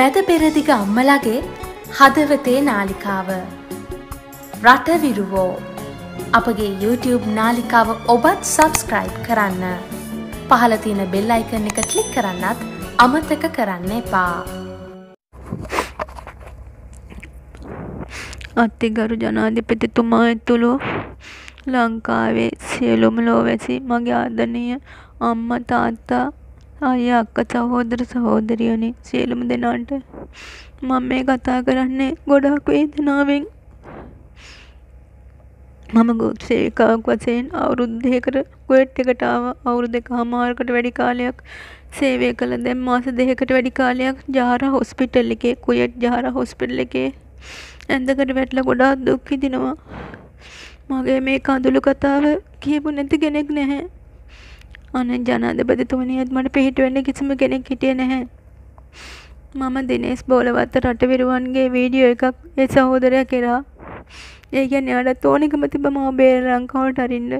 මැද පෙරදිග අම්මලගේ හදවතේ නාලිකාව. රටවිරුවෝ අපගේ YouTube නාලිකාව ඔබත් සබස්ක්‍රයිබ් කරන්න. පහලතින බෙල් අයිකන එක කලික් කරන්නත් අමතක කරන්න එපා. අත්තිගරු ජනාධිපතිතුමා ඇතුළු ලංකාවේ සියලුම ලෝවැසි මගේ ආදනීය අම්ම තාත්තා අයියා අක්ක සහෝදර සහෝදරියනි. සියලුම දෙනාට මම මේ කතා කරන්නේ ගොඩාක් වේදනාවෙන්. මම සේවිකාවක් වශයෙන් අවුරුදු දෙකකට කුවේට් එකට ආවා අවුරුදු දෙකමාරකට වැඩි කාලයක් සේවය කළ දැන් මාස දෙකකට වැඩි කාලයක් ජාරා හොස්පිටල් එකේ කුවේට් ජාරා හොස්පිටල් එකේ ඇඳකට වැටලා ගොඩාක් දුක් විඳිනවා. මගේ මේ කඳුළු කතාව කියපු නැති කෙනෙක් නැහැ. අනේ ජනාධිපතිතුමනියත් මට පිහිට වෙන්න කිසිම කෙනෙක් හිටියේ නැහැ. මම දිනේස් බෝලවත්ත රටවිරුවන්ගේ වීඩියෝ එකක් ඒ සහෝදරයා කෙරා. ඒ කියන්නේ එයාටත් ඕනෙකම තිබ්බ මාව බේරලා ලංකාවට අරින්න.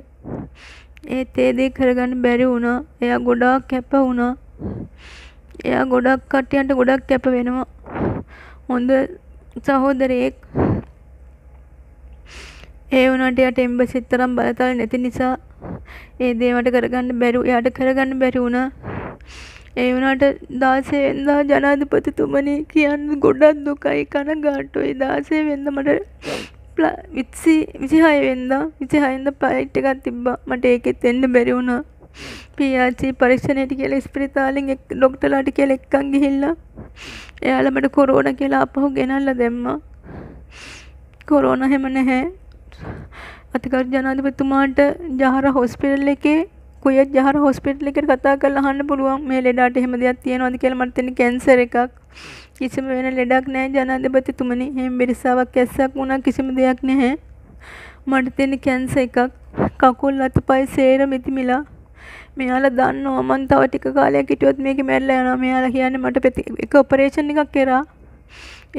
ඒත් ඒ දේ කරගන්න බැරි වුණා. එයා ගොඩාක් කැප වුණා. එයා ගොඩක් කට්ටියන්ට ගොඩක් කැප වෙනවා. හොඳ සහෝදරයෙක්. ඒ වුණාට එයාට එම්බසිත් තරම් බලතල නැති නිසා ඒ දේ මට කරගන්න බැරි එයාට කරගන්න බැරි වුණා. ඒ වුණාට 16 වෙනිදා ජනාධිපතිතුමනි කියන්න ගොඩක් දුකයි කනගාටුයි. 16 වෙනිදා මට විත්සි විසිහය වෙනිදා. විසිහය වෙනිදා ෆ්ලයිට් එකක් තිබ්බා. මට ඒකෙත් එන්න බැරි වුණා. පියාචි පරීක්ෂණයට කියලා ස්පිරිතාලෙන් ඩොක්ටර්ලාට කියලා එක්කන් ගිහිල්ලා එයාලා මට කොරෝනා කියලා අපහු ගෙනල්ලා දැම්මා. කොරෝනා හැම නැහැ. අතිකරු ජනාධිපතිතුමාට ජහර හොස්පිටල් එකේ කුයත් ජහර හොස්පිටල් එකට කතා කරලා අහන්න පුළුවන්. මේ ලෙඩට එහෙම දෙයක් තියෙනවද කියලා මට තියෙන කැන්සර් එකක්. කිසිම වෙන ලෙඩක් නැහැ ජනාධිපතිතුමනි. එහෙම බිරිසාවක් ඇස්සක් වුණා කිසිම දෙයක් නැහැ. මට තියෙන කැන්සර් එකක්. කකුල් අතපය සේරම ඉතිමිලා. මෙයාලා දන්නවා මං තව ටික කාලයක් හිටියොත් මේකේ මැරලා යනවා. මෙයාලා කියන්නේ මට එක ඔපරේෂන් එකක් කරා.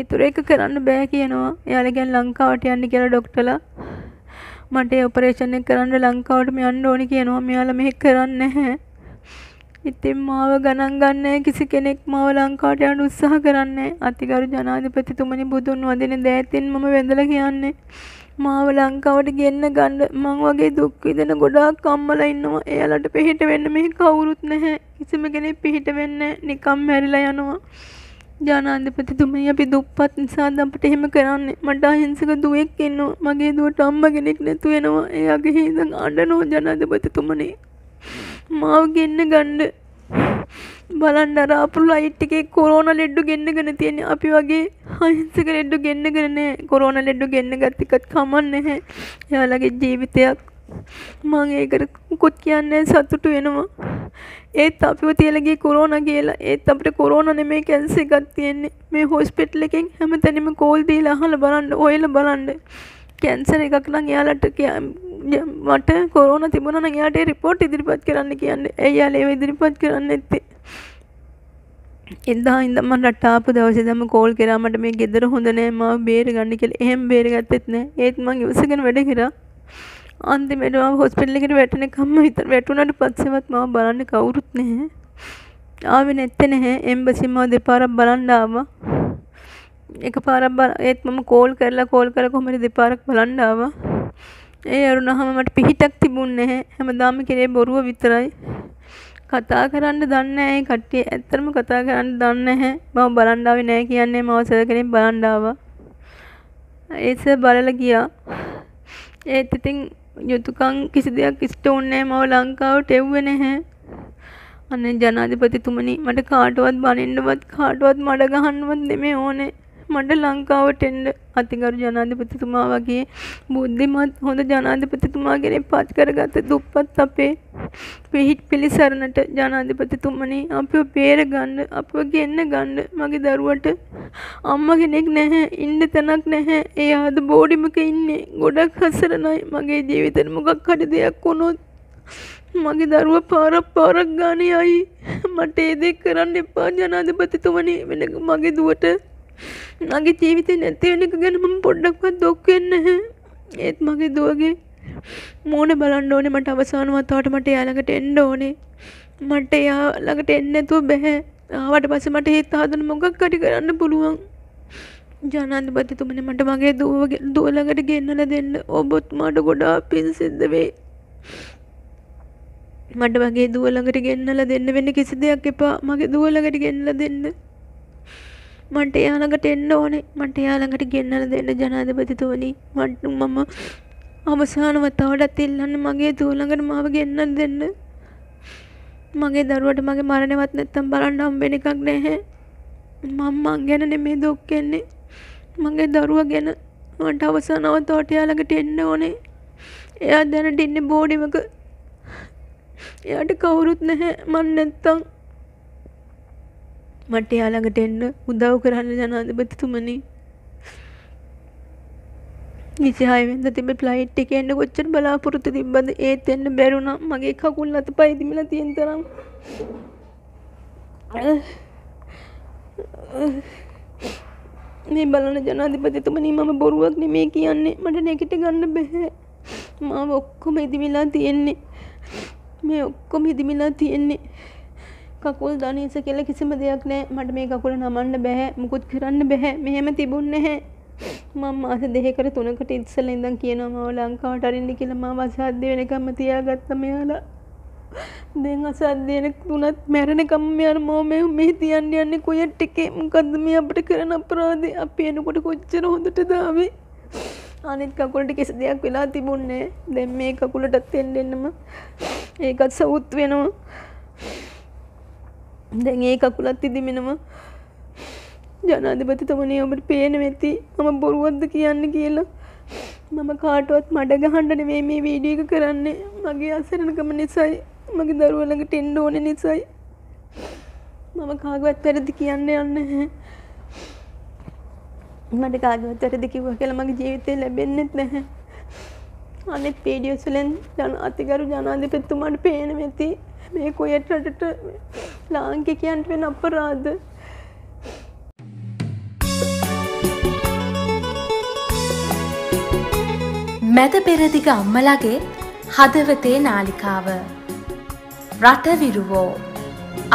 ඉතුරු එක කරන්න බෑ කියනවා. එයාලා කියන්නේ ලංකාවට යන්න කියලා ඩොක්ටර්ලා. මට ඒ ඔපරේෂන් එක කරන්න ලංකාවටම යන්න ඕනි කියනවා. මෙයාලා මෙහෙ කරන්නේ නැහැ. ඉතින් මාව ගණන් ගන්න කිසි කෙනෙක් මාව ලංකාවට යන්න උත්සාහ කරන්නේ අතිගරු ජනාධිපතිතුමනි බුදුන් වදින දෑතින් මම වැඳලා කියන්නේ මාව ලංකාවට ගෙන්න ගන්න. මං වගේ දුක් විඳින ගොඩාක් අම්මලා ඉන්නවා. එයාලට පිහිට වෙන්න මෙහි කවුරුත් නැහැ. කිසිම කෙනෙක් පිහිට වෙන්නේ නිකම් මැරිලා යනවා. ජනාධිපතිතුමනි අපි දුප්පත් නිසා අපිට එහෙම කරන්නේ. මට අහිංසක දුවෙක් ඉන්නවා. මගේ දුවට අම්ම කෙනෙක් නැතු වෙනවා. එයාගේ හිඳන් අඬනවා ජනාධිපතිතුමනි මාව ගෙන්න ගන්න. බලන්න අර අපු ලයිට් එකේ කොරෝනා ලෙඩ්ඩු ගෙන්නගෙන තියෙන්නේ. අපි වගේ අහිංසක ලෙඩ්ඩු ගෙන්නගෙන නෑ කොරෝනා ලෙඩ්ඩු ගෙන්න ගත්ත එකත් කමන්නේ නැහැ. එයාලගේ ජීවිතයක් මං ඒකට මුකුත් කියන්නේ සතුටු වෙනවා. ඒත් අපිව තියලගේ කොරෝනා කියලා. ඒත් අපිට කොරෝනා නෙමෙයි කැන්සර් එකක් තියෙන්නේ. මේ හොස්පිටල් එකෙන් හැමතැනම කෝල් දීලා අහලා බලන්න ඔයලා බලන්න. කැන්සර් එකක් නම් එයාලට මට කොරෝනා තිබුණා නම් එයාට රිපෝට් ඉදිරිපත් කරන්න කියන්නේ. එයාලා ඒව ඉදිරිපත් කරන්න නැත්තේ? එදා ඉඳන් මම රට ආපු දවසේ දැම්ම කෝල් කරා මට මේ ගෙදර හොඳ නෑ මාව බේර ගන්න කියලා. එහෙම බේරගත්තෙත් නෑ. ඒත් මං ඉවසගෙන වැඩ කරා. අන්තිමට මම හොස්පිටල් එකට වැටෙනකම්ම විතර වැටුණාට පස්සෙවත් මම බලන්න කවුරුත් නැහැ. ආවේ නැත්තේ නැහැ. එම්බසි මම දෙපාරක් බලන්න ආවා. එකපාරක් බල ඒත් මම කෝල් කරලා කෝල් කරලා කොහමද දෙපාරක් බලන්න ආවා. ඒ අරුණහම මට පිහිටක් තිබුණේ නැහැ. හැමදාම කෙරේ බොරුව විතරයි. කතා කරන්න දන්නේ නැහැ කට්ටිය. ඇත්තටම කතා කරන්න දන්නේ නැහැ. මම බලන්න ආවේ නැහැ කියන්නේ මම සර් කෙනෙක් බලන්න ආවා. ඒ සර් බලලා ගියා. ඒත් ඉතින් යුතුකං කිසි දෙයක් ඉෂ්ට වුණේ මව ලංකාවට එව්වේ නැහැ. අනේ ජනාධිපතිතුමනි මට කාටවත් බනින්නවත් කාටවත් මඩ ගහන්නවත් නෙමෙයි ඕනේ. මට ලංකාවට එන්න. අතිගරු ජනාධිපතිතුමා වගේ බුද්ධිමත් හොඳ ජනාධිපතිතුමා කෙනෙක් පත් කරගත්ත දුප්පත් අපේ පිහිට පිළිසරණට ජනාධිපතිතුමනි අපිව බේරගන්න අපිව ගෙන්න ගන්න මගේ දරුවට අම්මා කෙනෙක් නැහැ ඉන්න තැනක් නැහැ. එයා අද බෝඩිමක ඉන්නේ. ගොඩක් හසරණයි. මගේ ජීවිතේට මොකක් හරි දෙයක් වුණොත් මගේ දරුවා පාරක් පාරක් ගානේ යයි. මට ඒ දෙයක් කරන්න එපා ජනාධිපතිතුමනි. වෙන මගේ දුවට මගේ ජීවිතේ නැති වෙන එක ගැන මම පොඩ්ඩක්වත් දුක් වෙන්නේ නැහැ. ඒත් මගේ දුවගේ මූණ බලන්න ඕනේ මට අවසාන වතාවට මට එයා ළඟට එන්න ඕනේ. මට එයා ළඟට එන්න නැතුව බෑ. ආවට පස්සේ මට හිත හදන මොකක් හරි කරන්න පුළුවන් ජනාධිපතිතුමනි මට මගේ දුව දුව ළඟට ගෙන්නලා දෙන්න ඔබතුමාට ගොඩාක් පින් සිද්ධ වෙයි මට මගේ දුව ළඟට ගෙන්නලා දෙන්න වෙන කිසි දෙයක් එපා මගේ දුව ළඟට ගෙන්නලා දෙන්න මට එයා ළඟට එන්න ඕනේ. මට එයා ළඟට ගෙන්නලා දෙන්න ජනාධිපතිතුමනි මට මම අවසාන වතාවටත් ඉල්ලන්න මගේ දුව ළඟට මාව ගෙන්නලා දෙන්න. මගේ දරුවට මගේ මරණවත් නැත්තම් බලන්න හම්බෙන එකක් නැහැ. මම මං ගැන නෙමේ දුක් වෙන්නේ. මගේ දරුවා ගැන මට අවසාන අවතාවට එයා ළඟට එන්න ඕනේ. එයා දැනට ඉන්නේ බෝඩිමක. එයාට කවුරුත් නැහැ. මන් නැත්තම් මට එයා ළඟට එන්න උදව් කරන්න ජනාධිපතිතුමනි. විසිහයවෙන්ද තිබ ප්ලයිට් එක එන්න කොච්චර බලාපොරොත්තු තිබ්බද? ඒත් එන්න බැරුණා මගේ කකුල් අත පයිදිමිලා තියෙන තරම්. මේ බලන ජනාධිපතිතුමනි මම බොරුවක් නෙමේ කියන්නේ. මට නැගිට ගන්න බැහැ. මාව ඔක්කොම ඉදිමිලා තියෙන්නේ. මේ ඔක්කොම ඉදිමිලා තියෙන්නේ. කකුල් දනීස කියලා කිසිම දෙයක් නෑ. මට මේ කකුල නමන්න බැහැ. මුකුත් කරන්න බැහැ. මෙහෙම තිබුණ නැහැ මම මාස දෙකකට තුනකට ඉස්සෙල්ලා ඉඳන් කියනවා මාව ලංකාවට අරින්න කියලා මාව අසාධ්‍ය වෙනකම්ම තියාගත්තා මෙයාලා. දැන් අසාධ්‍ය වෙන තුනත් මැරෙනකම් මෙයාලා මාව මේ මේ තියන්න යන්නේ කොයට් එකේ? මොකද්ද මේ අපිට කරන අපරාධේ අපි එනකොට කොච්චර හොඳටද ආවේ අනිත් කකුලට කිසි දෙයක් වෙලා තිබුණේ දැන් මේ කකුලටත් එන්න එන්නම ඒකත් සවුත් වෙනවා. දැන් ඒ කකුලත් ඉදිමෙනවා ජනාධිපතිතුමනි ඔබට පේන වෙති මම බොරුවක්ද කියන්න කියලා. මම කාටවත් මඩ ගහන්න නෙමෙයි මේ වීඩියෝ එක කරන්නේ. මගේ අසරණකම නිසායි. මගේ දරුවා ළඟට එන්න ඕනේ නිසායි. මම කාගවත් වැරදි කියන්න යන්නේ නැහැ. මට කාගවත් වැරදි කිව්වා කියලා මගේ ජීවිතේ ලැබෙන්නෙත් නැහැ. අනෙත් වීඩියෝස් වලින් ජන අතිගරු ජනාධිපතිතුමාට පේන වෙති මේ කොයට් රටට ලාංකිකයන්ට වෙන අපරාධ. මැද පෙරදිග අම්මලගේ හදවතේ නාලිකාව. රටවිරුවෝ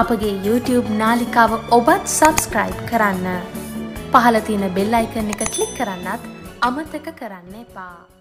අපගේ YouTube නාලිකාව ඔබත් සබස්ක්‍රයිබ් කරන්න. පහලතියන බෙල් අයිකන එක කලික් කරන්නත් අමතක කරන්න එපා.